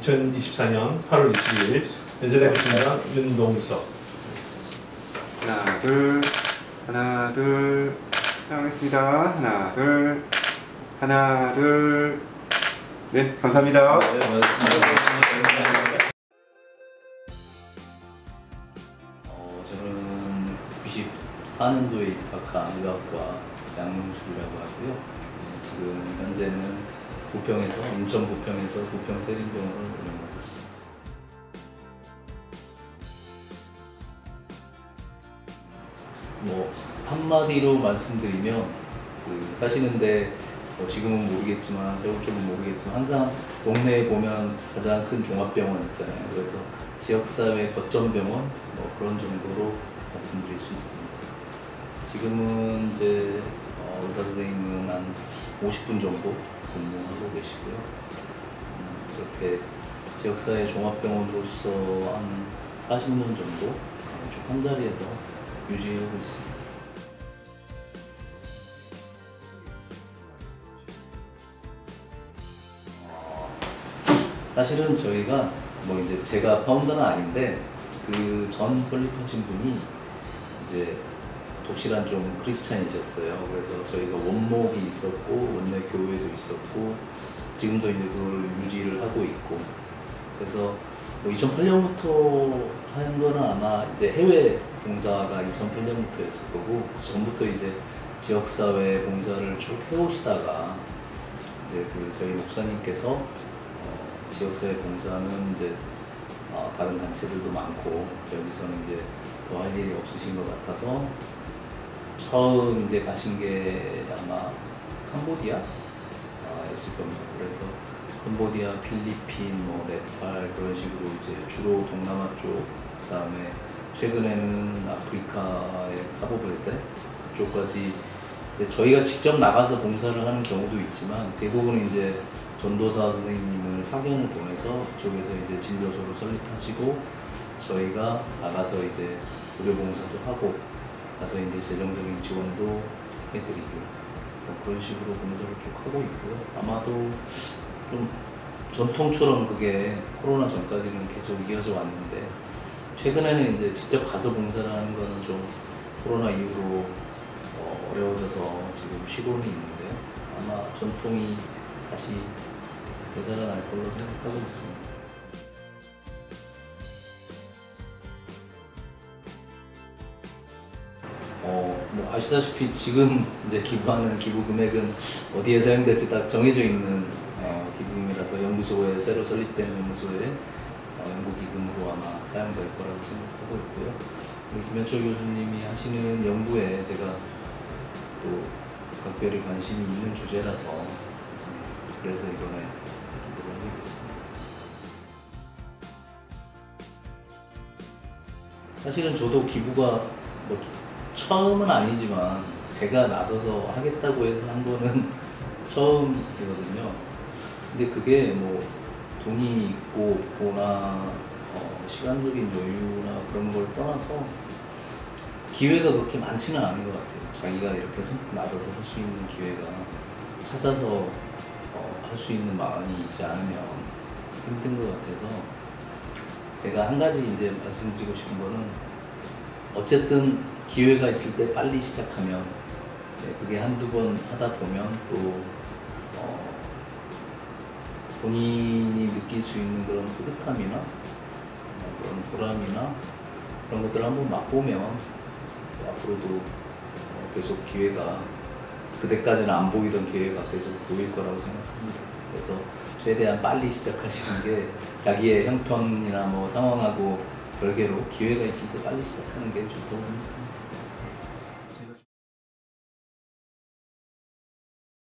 2024년 8월 22일 연세대학교입니다. 윤동석. 하나 둘 하나 둘 사용하겠습니다 하나 둘 하나 둘네 감사합니다 네, 고맙습니다. 어, 저는 94년도에 입학한 의학과 양용술이라고 하고요. 네, 지금 현재는 부평에서 인천 부평에서 부평 세린병원을 운영하고 있습니다. 뭐 한마디로 말씀드리면 그 사시는데 뭐 지금은 모르겠지만 세월 쪽은 모르겠지만 항상 동네에 보면 가장 큰 종합병원 있잖아요. 그래서 지역사회 거점병원 뭐 그런 정도로 말씀드릴 수 있습니다. 지금은 이제 50분 정도 근무하고 계시고요. 음, 이렇게 지역사회 종합병원으로서 한 40년 정도 어, 쭉한 자리에서 유지하고 있습니다. 사실은 저희가 뭐 이제 제가 파운더는 아닌데 그 전 설립하신 분이 이제 독실한 좀 크리스찬이셨어요. 그래서 저희가 원목이 있었고 원내 교회도 있었고 지금도 이제 그걸 유지를 하고 있고 그래서 뭐 2008년부터 한 거는 아마 이제 해외 봉사가 2008년부터였을 거고 그 전부터 이제 지역사회 봉사를 쭉 해오시다가 이제 그 저희 목사님께서 어, 지역사회 봉사는 이제 어, 다른 단체들도 많고 여기서는 이제 더 할 일이 없으신 것 같아서 처음 이제 가신 게 아마 캄보디아 아, 였을 겁니다. 그래서 캄보디아, 필리핀, 뭐 네팔 그런 식으로 이제 주로 동남아 쪽, 그다음에 최근에는 아프리카의 카보베르데 그쪽까지 이제 저희가 직접 나가서 봉사를 하는 경우도 있지만 대부분 이제 전도사 선생님을 파견을 보내서 그쪽에서 이제 진료소를 설립하시고 저희가 나가서 이제 의료 봉사도 하고 가서 이제 재정적인 지원도 해드리고 뭐 그런 식으로 봉사를 쭉 하고 있고요. 아마도 좀 전통처럼 그게 코로나 전까지는 계속 이어져 왔는데 최근에는 이제 직접 가서 봉사를 하는 거는 좀 코로나 이후로 어, 어려워져서 지금 쉬고는 있는데 아마 전통이 다시 되살아날 걸로 생각하고 있습니다. 아시다시피 지금 이제 기부하는 기부 금액은 어디에 사용될지 다 정해져 있는 어, 기부금이라서 연구소에 새로 설립된 연구소에 어, 연구기금으로 아마 사용될 거라고 생각하고 있고요. 김현철 교수님이 하시는 연구에 제가 또 각별히 관심이 있는 주제라서 네, 그래서 이번에 기부를 하게 됐습니다. 사실은 저도 기부가 뭐 처음은 아니지만 제가 나서서 하겠다고 해서 한 거는 처음이거든요. 근데 그게 뭐 돈이 있고 없고나 어, 시간적인 여유나 그런 걸 떠나서 기회가 그렇게 많지는 않은 것 같아요. 자기가 이렇게 나서서 할 수 있는 기회가 찾아서 어, 할수 있는 마음이 있지 않으면 힘든 것 같아서 제가 한 가지 이제 말씀드리고 싶은 거는 어쨌든 기회가 있을 때 빨리 시작하면 네, 그게 한두 번 하다 보면 또 어, 본인이 느낄 수 있는 그런 뿌듯함이나 어, 그런 보람이나 그런 것들을 한번 맛보면 또 앞으로도 어, 계속 기회가 그때까지는 안 보이던 기회가 계속 보일 거라고 생각합니다. 그래서 최대한 빨리 시작하시는 게 자기의 형편이나 뭐 상황하고 별개로 기회가 있을 때 빨리 시작하는 게 좋다고 생각합니다.